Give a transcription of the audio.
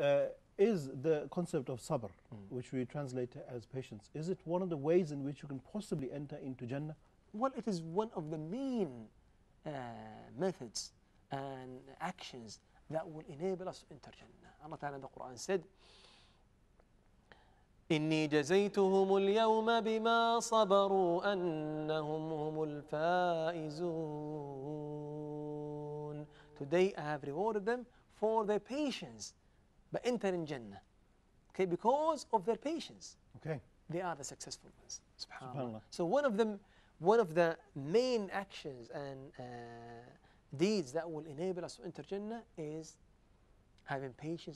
uh, is the concept of sabr, which we translate as patience, is it one of the ways in which you can possibly enter into Jannah? Well, it is one of the main uh, methods and actions that will enable us to enter Jannah. Allah Ta'ala in the Quran said, إني جزيتهم اليوم بما صبروا أنهم هم الفائزون. Today I have rewarded them for their patience by entering Jannah. Okay, because of their patience Okay. they are the successful ones. Subhanallah. Subhanallah. So one of them, one of the main actions and uh, deeds that will enable us to enter Jannah is having patience